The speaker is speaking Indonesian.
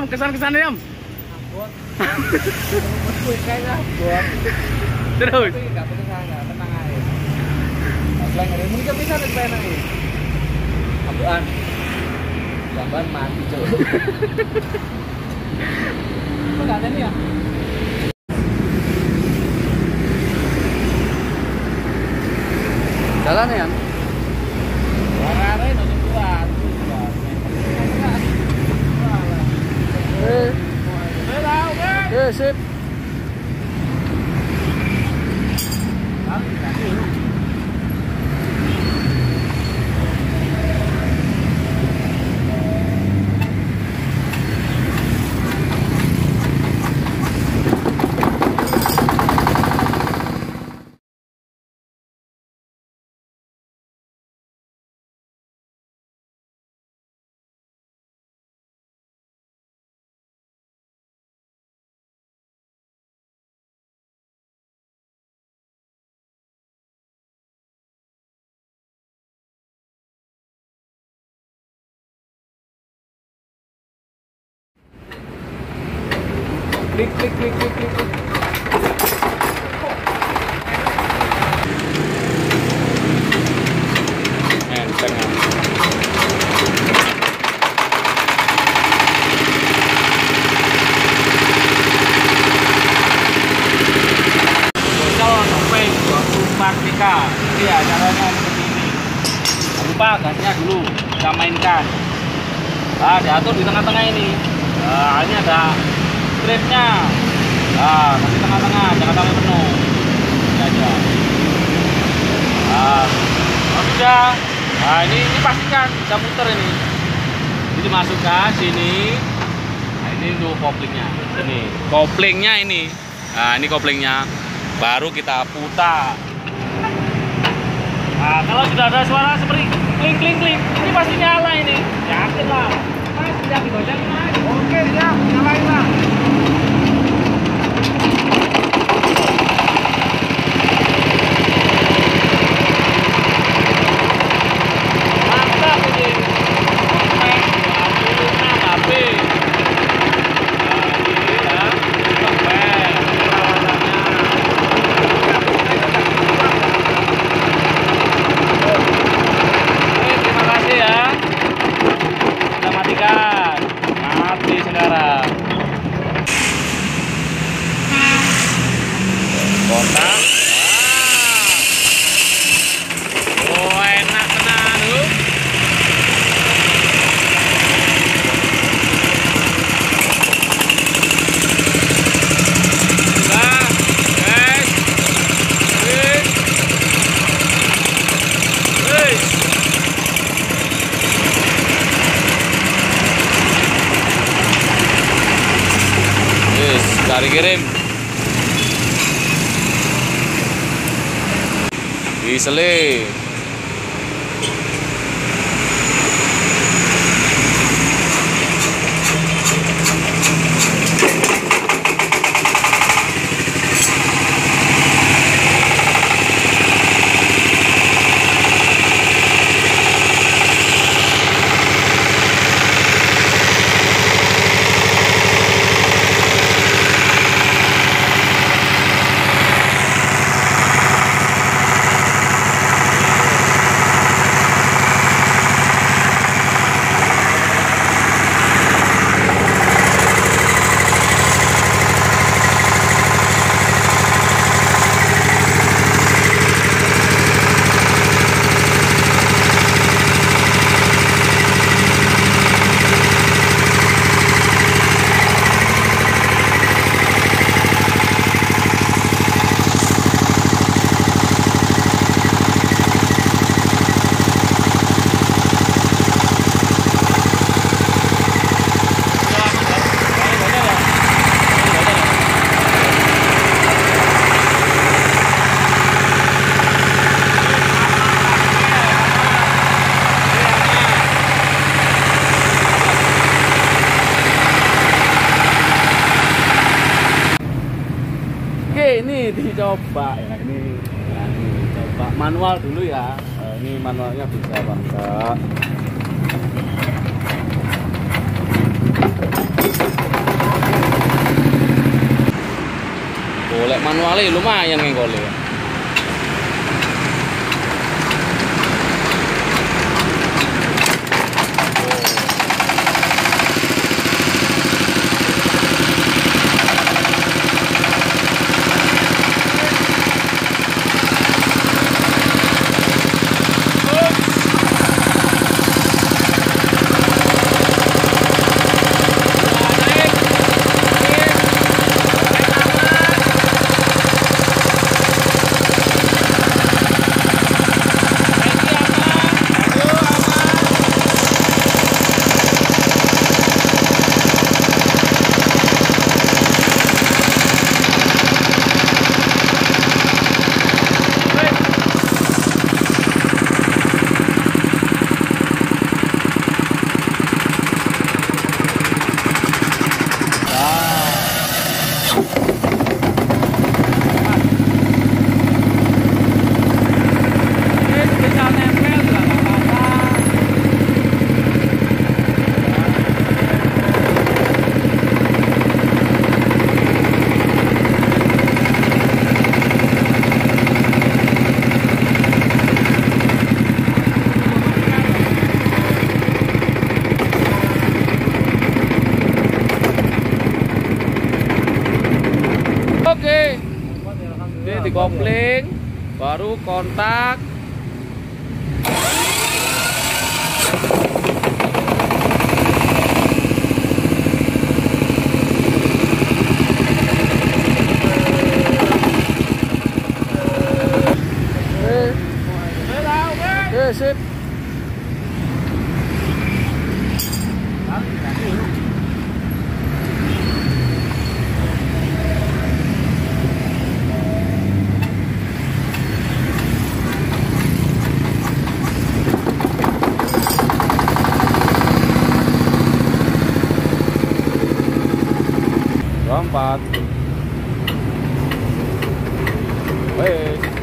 em kesan-kesan em Terus. Apaan? Gambar mati, Cok. Kok enggak ada nih ya? Jalan ya? Orang-orang ghê ghê ship Klik klik klik klik klik. klik. Enteng. Bocor topeng 24 TK. Iya, caranya seperti ini. Lupa gasnya dulu kita mainkan. Nah, diatur di tengah-tengah ini. Nah, ini ada stripnya. Nah, kasih tengah-tengah, jangan sampai penuh. Ini aja. Nah, kalau sudah. Nah, ini ini pastikan bisa muter ini. Jadi masukkan sini. Nah, ini untuk koplingnya. Ini koplingnya ini. Nah, ini koplingnya. Baru kita putar. Nah, kalau sudah ada suara seperti kling kling kling, ini pasti nyala ini. Yakin lah. Mas, tidak digonceng mas. Oke, ya, nyalain lah. Mantap ini. Sampai 26 HP. Nah, ini ya. Sampai perawatannya. Oke, terima kasih ya. Kita matikan. Mati sekarang. Kontak. Cari kirim. Oke, coba ya ini ya, coba. Manual dulu ya. Nah, ini manualnya bisa bangsa boleh golek lumayan nih golek Ini dikopling, baru kontak. Eh, eh, sip. Empat. Wes.